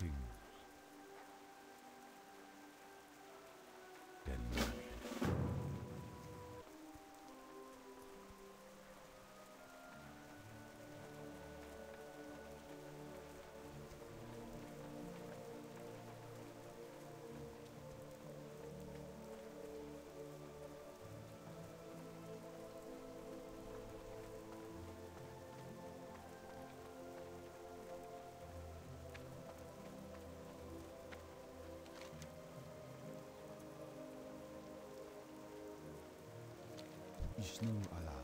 Nothing. Ich nehme Alarm.